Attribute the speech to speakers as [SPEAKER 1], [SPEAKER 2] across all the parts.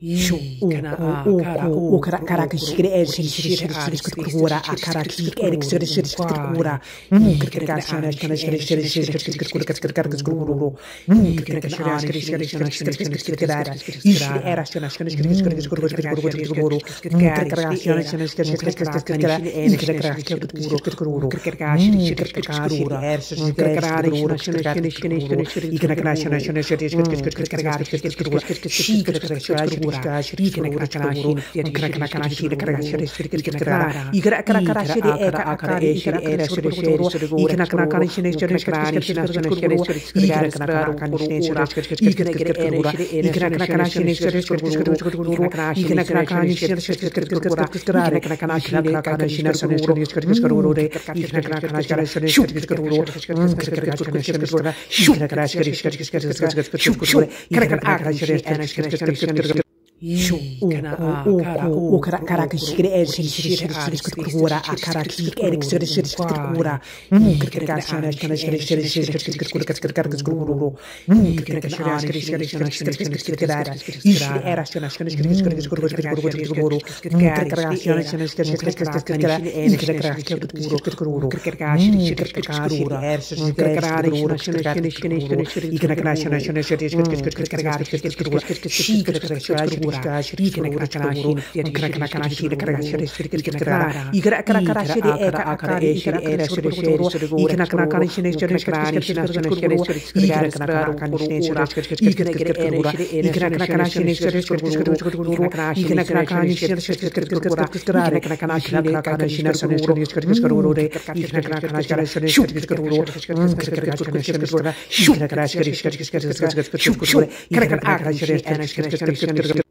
[SPEAKER 1] Caraca,
[SPEAKER 2] شركة شريك نكرا كراشين نكرا كرا كراشين نكرا كرا شري شري كرا كرا يكرا كرا كرا شري إيكا كرا إيه شري إيه شري شري شري يكرا كرا كرا شري شري شري شري شري شري يكرا كرا كرا شري شري شري شري يكرا كرا كرا شري شري شري شري يكرا كرا كرا شري شري شري شري يكرا كرا كرا شري شري شري شري يكرا كرا كرا شري شري شري شري يكرا كرا كرا شري
[SPEAKER 1] AUTHORWAVE
[SPEAKER 2] كرا شريك كرا كرا شين كرا كرا كرا شين كرا شر شر كرا كرا يكرا كرا كرا شر إكرا كرا إشر إكرا شر شر يكرا كرا كرا شين شر كرا شين كرا شر يكرا كرا كرا شين شر شر يكرا كرا كرا يكرا كرا كرا شين شر شر يكرا كرا كرا شين شر شر يكرا كرا كرا شين كرا شين شر شر يكرا كرا كرا شين شر شر يكرا كرا شين شر شر يكرا كرا كرا شين شر شر يكرا كرا كرا شين شر شر يكرا كرا كرا شين شر شر يكرا كرا كرا شين شر شر يكرا كرا كرا شين شر شر يكرا كرا كرا شين شر شر يكرا كرا كرا كرا شين شر شر يكرا كرا كرا كرا شين شر شر يكرا كرا كرا كرا شين شر شر يكرا كرا كرا كرا شين شر شر يكرا كرا كرا كرا شين شر شر يكرا كرا كرا كرا شين شر شر يكرا كرا كرا كرا شين شر شر يكرا كرا كرا كرا شين شر شر يكرا كرا كرا كرا شين شر شر يكرا كرا كرا كرا شين شر شر يكرا كرا كرا كرا شين شر شر يكرا كرا كرا كرا شين شر شر يكرا كرا كرا كرا شين شر شر يكرا كرا كرا كرا شين شر شر يكرا كرا كرا كرا شين شر
[SPEAKER 1] شر ي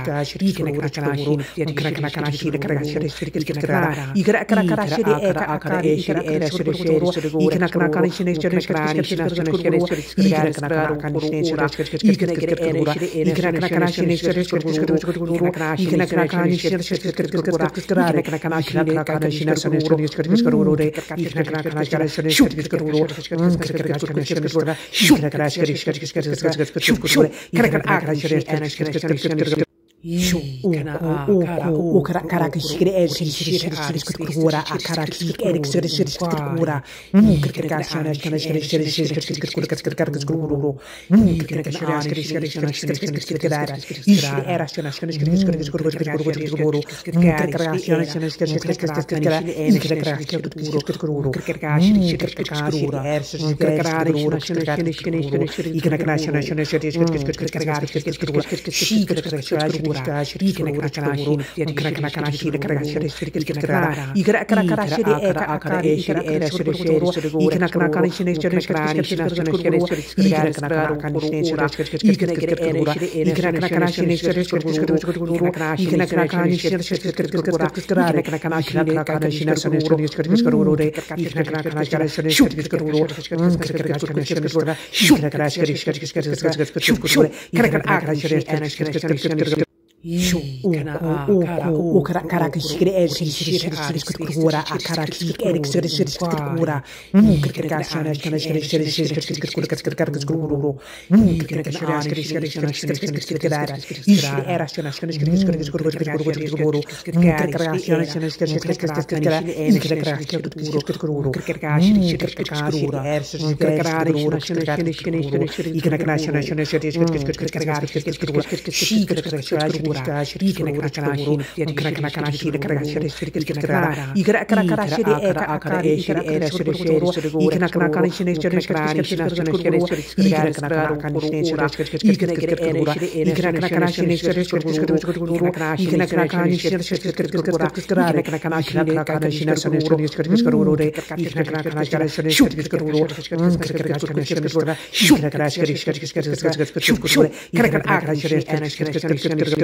[SPEAKER 2] kra shiri kra kra kra shiri kra kra kra shiri kra kra shiri shiri kra kra ikra kra kra shiri e kra kra e shiri e shiri shiri ikra kra kra shiri shiri kra shiri shiri ikra kra kra shiri shiri ikra kra kra ikra kra kra shiri shiri ikra kra kra shiri shiri ikra kra kra shiri shiri ikra kra kra shiri shiri ikra kra kra shiri
[SPEAKER 1] Caraca,
[SPEAKER 2] Shoot,
[SPEAKER 1] Shikra
[SPEAKER 2] كرا شريك كرا كرا شريك كرا كرا كرا شريك كرا كرا شريك كرا كرا يكرا كرا كرا شريك كرا كرا شريك كرا شريك يكرا كرا كرا شريك كرا كرا شريك كرا شريك كرا كرا شريك كرا كرا شريك كرا كرا شريك كرا كرا